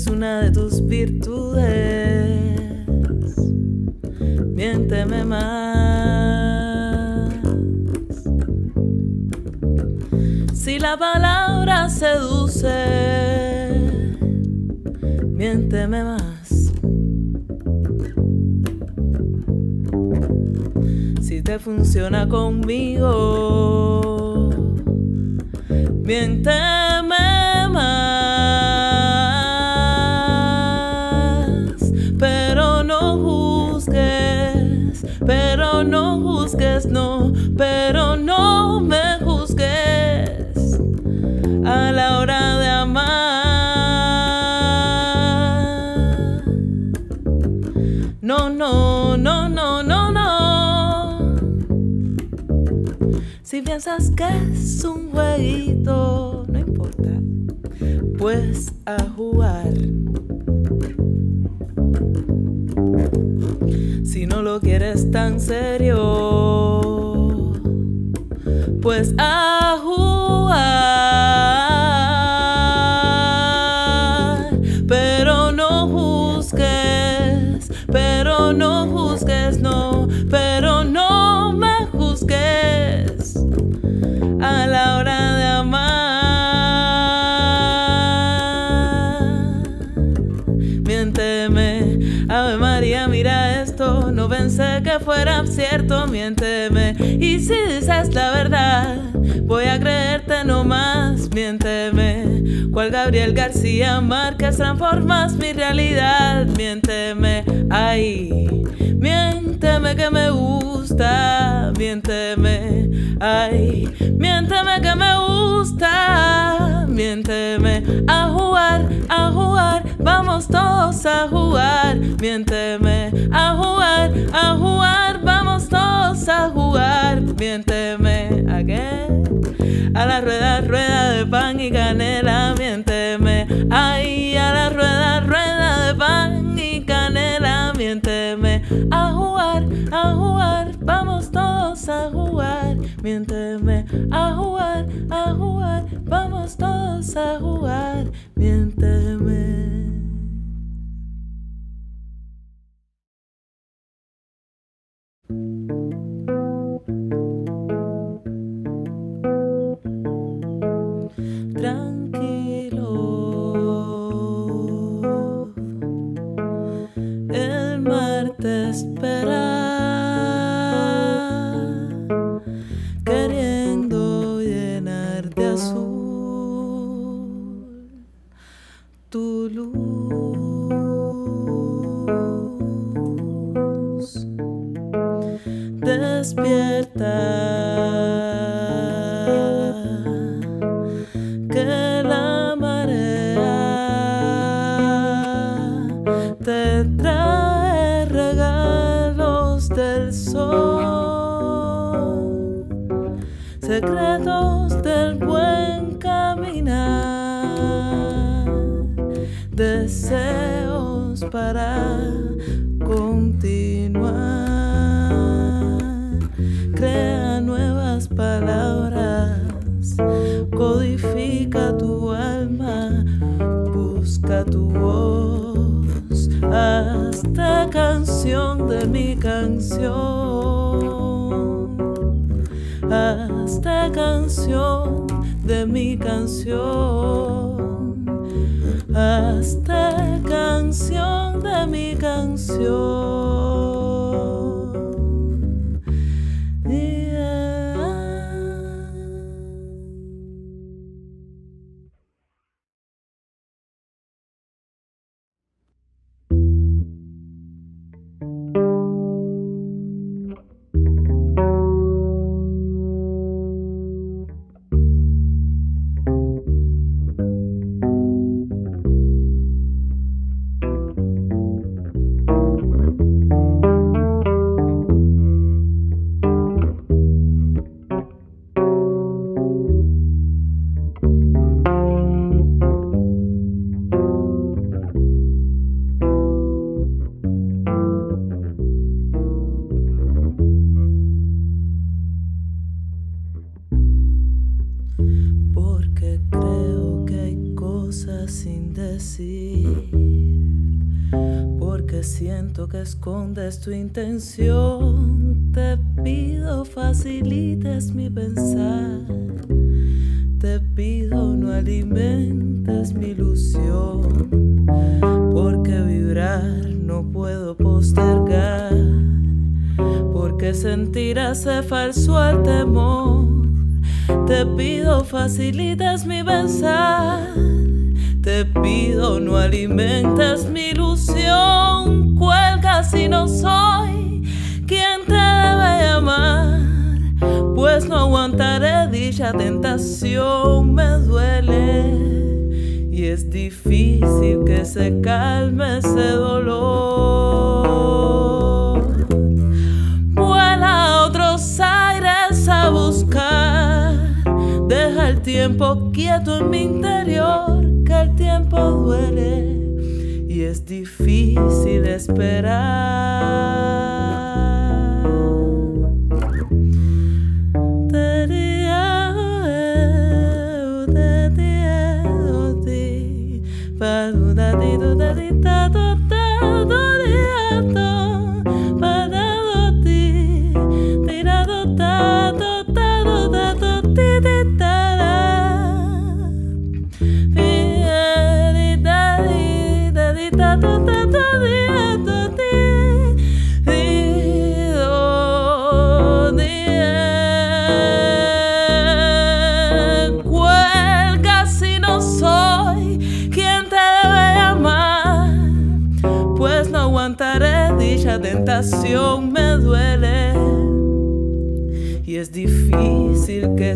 es una de tus virtudes, miénteme más. Si la palabra seduce, miénteme más. Si te funciona conmigo, miénteme pero no me juzgues a la hora de amar. No, no, no, no, no, no. Si piensas que es un jueguito, no importa, pues a jugar. Si no lo quieres tan serio, pues a no pensé que fuera cierto, miénteme. Y si dices la verdad, voy a creerte nomás, miénteme. Cual Gabriel García Márquez transformas mi realidad, miénteme, ay, miénteme que me gusta, miénteme, ay, miénteme que me gusta, todos a jugar, miénteme, a jugar, a jugar, vamos todos a jugar, miénteme, ¿a qué? A la rueda, rueda de pan y canela, miénteme. Ay, a la rueda, rueda de pan y canela, miénteme. A jugar, a jugar, vamos todos a jugar, miénteme. A jugar, a jugar, vamos todos a jugar, miénteme. Luz. Despierta que la marea te trae regalos del sol, secretos deseos para continuar. Crea nuevas palabras, codifica tu alma, busca tu voz, hazte canción de mi canción, hazte canción de mi canción, hazte canción de mi canción. Escondes tu intención. Te pido facilites mi pensar, te pido no alimentes mi ilusión, porque vibrar no puedo postergar, porque sentir hace falso al temor. Te pido facilites mi pensar. Te pido no alimentes mi ilusión. Cuelga si no soy quien te debe amar. Pues no aguantaré dicha tentación. Me duele y es difícil que se calme ese dolor. Vuela a otros aires a buscar. Deja el tiempo quieto en mi interior, que el tiempo duele y es difícil esperar.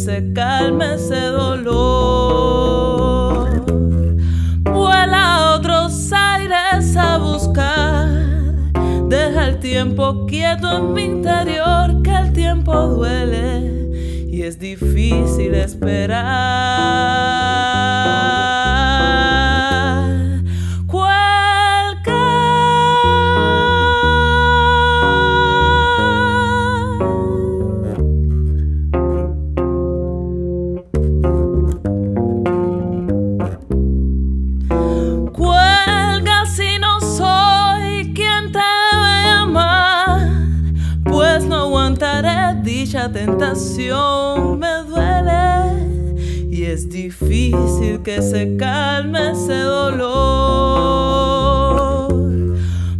Se calme ese dolor. Vuela a otros aires a buscar. Deja el tiempo quieto en mi interior, que el tiempo duele y es difícil esperar. Dicha tentación, me duele y es difícil que se calme ese dolor.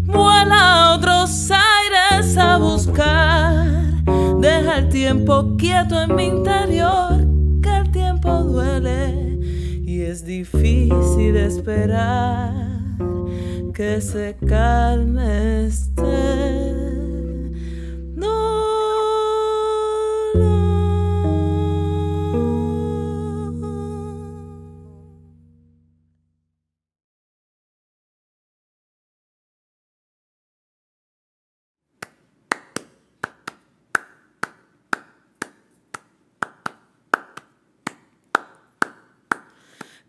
Vuela a otros aires a buscar, deja el tiempo quieto en mi interior, que el tiempo duele y es difícil esperar que se calme este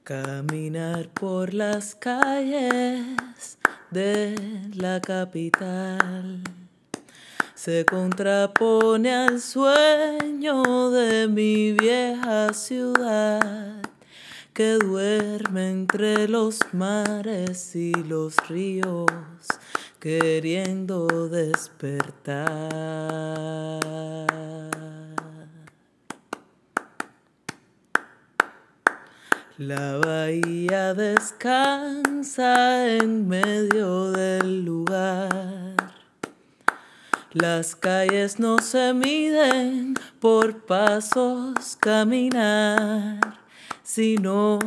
Caminar por las calles de la capital se contrapone al sueño de mi vieja ciudad que duerme entre los mares y los ríos queriendo despertar. La bahía descansa en medio del lugar. Las calles no se miden por pasos caminar, sino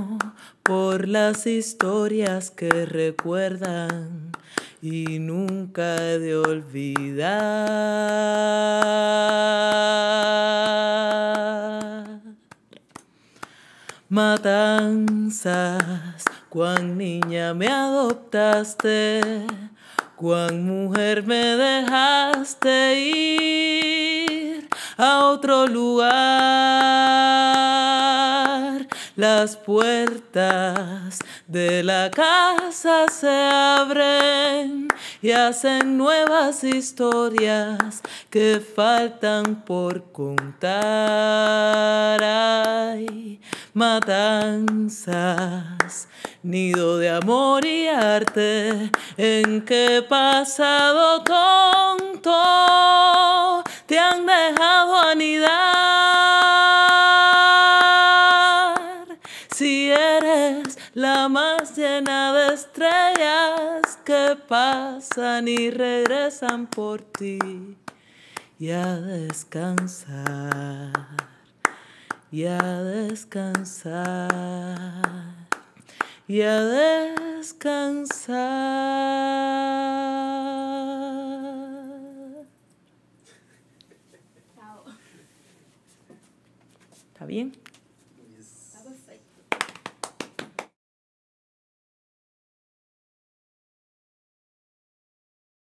por las historias que recuerdan y nunca he de olvidar. Matanzas, cuán niña me adoptaste, cuán mujer me dejaste ir a otro lugar. las puertas de la casa se abren y hacen nuevas historias que faltan por contar. Matanzas, nido de amor y arte, en qué pasado tonto te han dejado anidar. Estrellas que pasan y regresan por ti y a descansar y a descansar y a descansar. ¿Está bien?